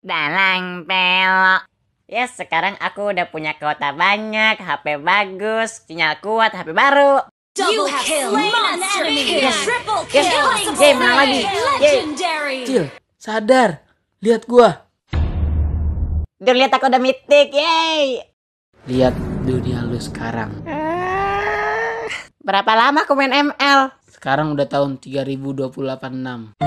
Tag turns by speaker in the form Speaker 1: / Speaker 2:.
Speaker 1: dalang pelok. Yes, ya, sekarang aku udah punya kuota banyak, HP bagus, sinyal kuat, HP baru.
Speaker 2: You have slain an enemy. Triple ya, kill.
Speaker 1: Ya, yes, game menang lagi.
Speaker 2: Legendary.
Speaker 3: Cil, sadar. Lihat gua.
Speaker 1: Duh, lihat aku udah mitik, yay.
Speaker 3: Lihat dunia lu sekarang. Ah.
Speaker 1: Berapa lama aku main ML?
Speaker 3: Sekarang udah tahun 3028.6.